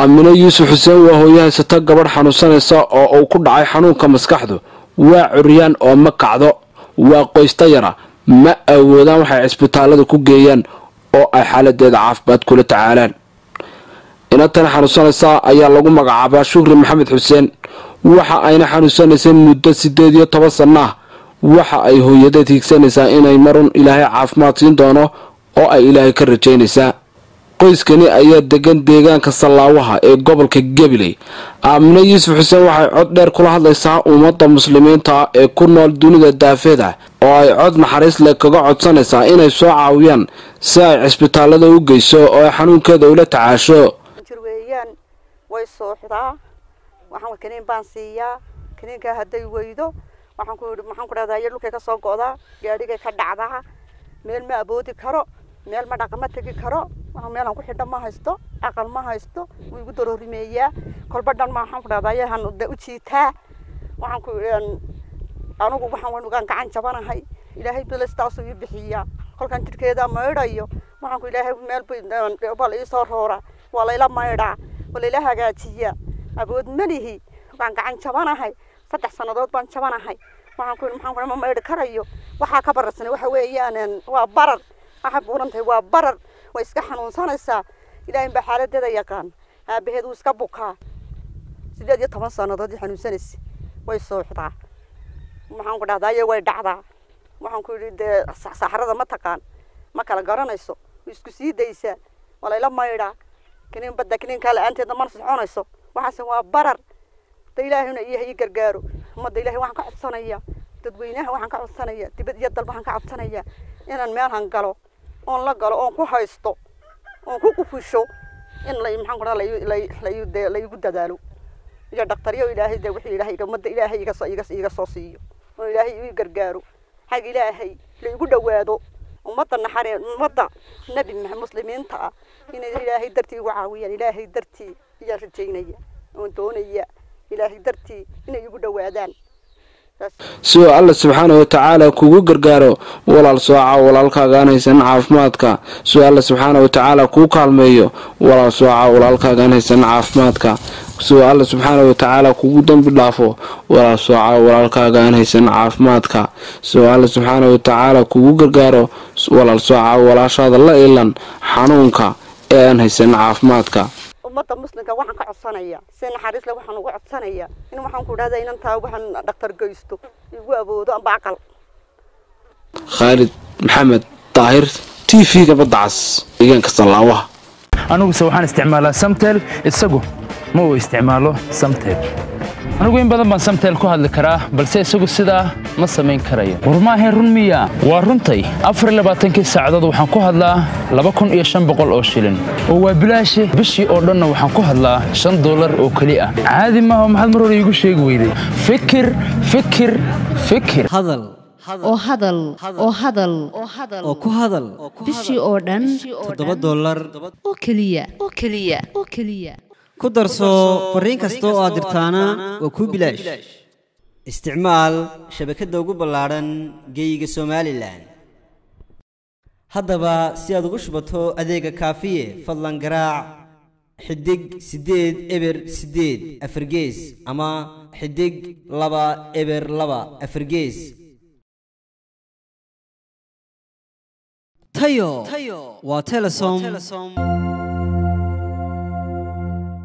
aamino yuusuf xuseen waa hooyo haysata gabadh xanuunsanaysa oo uu ku dhacay xanuunka maskaxdu. Waa curyaan oo ma kacdo waa qoysta yara. Ma awoodaan waxay cisbitaallada ku geeyaan oo ay xaaladeeda caafimaad kula tacaalaan. Inatan xanuunsanaysa ayaa lagu magacaabaa shukri maxamed xuseen. Waxa ayna xanuunsanaysay muddo sideed iyo toban sanno ah. Waxa ay hooyadeed hiigsanaysaa inay marun ilaahay caafimaad siin doono oo ay ilaahay ka rajaynaysaa qoyskani ayaa degan deegaanka sallaawaha ee gobolka gabiley aamino yuusuf xuseen waxay cod dheer kula hadlaysaa ummadda muslimiinta ee ku nool dunida daafeeda oo ay cod naxariis leh kaga codsanaysaa inay soo caawiyaan si ay cisbitaallada u geyso oo ay xanuunkeeda ula tacaasho. Jir weeyaan way sooxdaa waxaan kaniin baan siiyaa. Kaniinkaa hadday weydo waxaan ku dhahdaa? Iyo dhulkay ka soo go'daa gaadhigay ka dhacdaa. Meel ma aboodi karo. Meel ma dhaqama tegi karo roora waa layla maydhaa waa layla hagaajiyaa awood malihi waan gacan jabanahay saddex sannadood baan jabanahay waxaan ku maxaan ku ma maydhi karayo waxaa ka bararsanay waxa weeyaan waa barar waxay buuran tahay waa barar ويسكحن ونصانسا إلى أن بحالة ذا يكان بهد وسكبوكا سيدي تمسى نضدي حنوسانس ويصوحتا محمد هذا يوي دعدا محمد سحر هذا متكان ما كان غرانسو ويسكسي ديسا ولا لا مايرا كنين بدكين كالا أنت دمار سحونسو وحسن وبرر تيلا هنا يهي كرغارو ما تيلا هنا كاسانية تدوينها وحكاسانية تبدل بحكاسانية إلى أن مالها قالوا oon la galo oon ku haysto oon ku qufusho in la maxaan ku dhaha laygu dadaalo. Iyo dhaktaryo ilaahay de wixii ilaahay ummadda ilaahay iga soo siiyo. Oo ilaahay ii gargaaro. Xag ilaahay la igu dhawaado ummadda naxare ummadda nebi muslimiinta ah inay ilaahay dartii igu caawiyaan ilaahay dartii ayaan rajaynaya oon doonaya ilaahay dartii inay igu dhawaadaan si oo alla subxaana wa tacaala kugu gargaaro walaal sooca walaalkaagaan haysan caafimaadka. Si oo alla subxaana wa tacaala kuu kaalmeeyo walaal sooca walaalkaagaan haysan caafimaadka. Si oo alla subxaana wa tacaala kugu dembi dhaafo walaal sooca walaalkaagaan haysan caafimaadka. Si oo alla subxaana wa tacaala kugu gargaaro walaal sooca walaashaada la ilan xanuunka ee aan haysan caafimaadka ummadda muslimka waxaan ka codsanaya si naxariis leh waxaan ugu codsanaya in waxaan ku dhahdaa inantaa waxaan dhaktar geysto igu awoodo amba aqal. Khaalid maxamed daahir t v-ga badda cas deegaanka sallaawaha aniguse waxaan isticmaalaa samtel isagu ma uu isticmaalo samtel anigu in badan baan samtel ku hadli karaa balse isagu sidaa ma samayn karayo. War maahayn run miya. Waa runtay afar labaatankii saacadood waxaan ku hadlaa laba kun iyo shan boqol oo shilin. Oo waa bilaashe bishii oo dhanna waxaan ku hadlaa shan dollar oo keli ah. Caadi maaha maxaad mar hore iigu sheegi weyday. Fikir fikir fikir. Hadal oo hadal oo hadal. Oo ku hadal. Bishii oo dhan. Toddoba dollar. Oo keliya. Oo keliya. Oo keliya ku darso fariin kasta oo aad dirtaana waa kuu bilaash isticmaal shabakadda ugu ballaadhan geeyiga somalilan haddaba si aad ugu shubato adeega kaafiye fadlan garaac xidig siddeed eber siddeed afargees ama xidig laba eber laba afargees tayo! Waa telesom